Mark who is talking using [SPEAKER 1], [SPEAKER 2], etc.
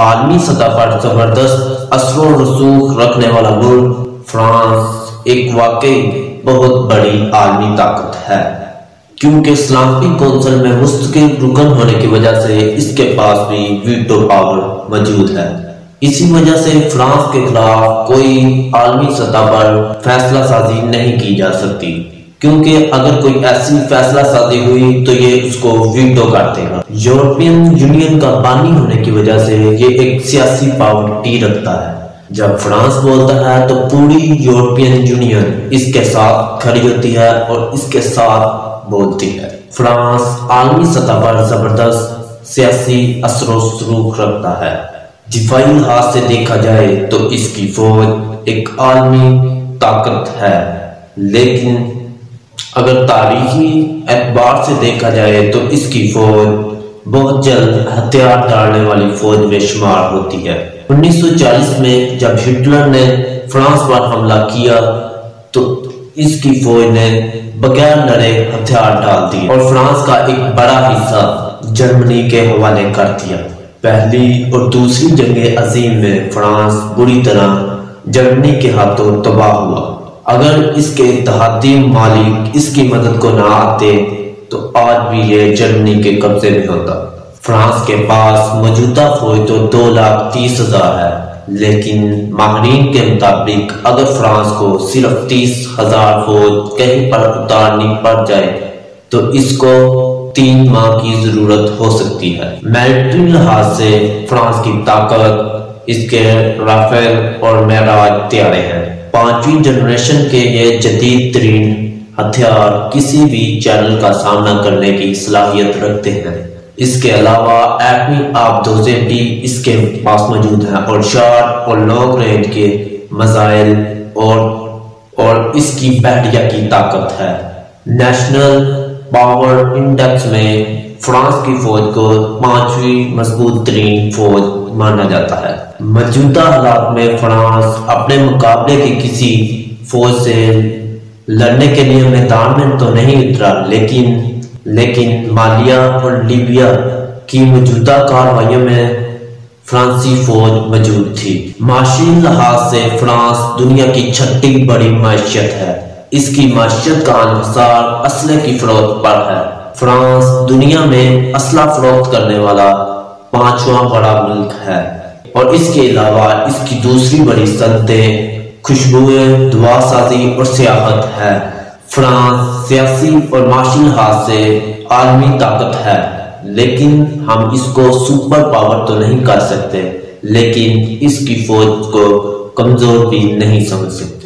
[SPEAKER 1] आलमी सतह पर ज़बरदस्त असर रसूख रखने वाला मुल्क, फ्रांस, एक वाकई बहुत बड़ी आलमी ताकत है। क्योंकि इस्लामिक कौंसिल में मुस्तकिल रुकन होने की वजह से इसके पास भी वीटो पावर मौजूद है। इसी वजह से फ्रांस के खिलाफ कोई आलमी सतह पर फैसला साजी नहीं की जा सकती। क्योंकि अगर कोई ऐसी फैसला साजी हुई तो ये उसको वीटो कर देगा। यूरोपियन यूनियन का बानी होने की वजह से ये एक सियासी पावर टी रखता है। जब फ्रांस बोलता है तो पूरी यूरोपियन यूनियन इसके साथ खड़ी होती है और इसके साथ बोलती है। फ्रांस आलमी सतह पर ज़बरदस्त सियासी असर रखता है। दिफाई लिहाज से देखा जाए तो इसकी फौज एक आलमी ताकत है। लेकिन अगर तारीखी एतबार से देखा जाए तो इसकी फौज बहुत जल्द हथियार डालने वाली फौज में शुमार होती है। 1940 में जब हिटलर ने फ्रांस पर हमला किया तो इसकी फौज ने बगैर लड़े हथियार डाल दिए और फ्रांस का एक बड़ा हिस्सा जर्मनी के हवाले कर दिया। पहली और दूसरी जंग अजीम में फ्रांस बुरी तरह जर्मनी के हाथों तबाह हुआ। अगर इसके इतिहादी मालिक इसकी मदद को ना आते तो आज भी ये जर्मनी के कब्जे में होता। फ्रांस के पास मौजूदा फौज तो दो लाख तीस हज़ार है, लेकिन माहरीन के मुताबिक अगर फ्रांस को सिर्फ़ तीस हज़ार फौज कहीं पर उतारनी पड़ जाए तो इसको तीन माह की ज़रूरत हो सकती है। मिलिट्री लिहाज से फ्रांस की ताकत इसके राफेल और मेराज त्यारे हैं। पांचवी जनरेशन के ये जदीद तरीन हथियार किसी भी चैनल का सामना करने की सलाहियत रखते हैं। इसके अलावा एटमी आबदोजे भी इसके पास मौजूद हैं और शॉर्ट और लॉन्ग रेंज के मजाइल और और इसकी बैटरिया की ताकत है। नेशनल पावर इंडेक्स में फ्रांस की फौज को पांचवी मज़बूत तरीन फौज माना जाता है। मौजूदा हालात में फ्रांस अपने मुकाबले की किसी फौज से लड़ने के लिए मैदान में तो नहीं उतरा, लेकिन लेकिन मालिया और लीबिया की मौजूदा कार्रवाइयों में फ्रांसी फौज मौजूद थी। माशी लिहाज से फ्रांस दुनिया की छठी बड़ी मैशियत है। इसकी मैशियत का अनुसार असले की फरोख्त पर है। फ्रांस दुनिया में असला फरोख्त करने वाला पांचवा बड़ा मुल्क है। और इसके अलावा इसकी दूसरी बड़ी सनतें खुशबुएँ दुआ साजी और सियाहत है। फ्रांस सियासी और माशी लिहाज से आलमी ताकत है, लेकिन हम इसको सुपर पावर तो नहीं कर सकते, लेकिन इसकी फौज को कमज़ोर भी नहीं समझ सकते।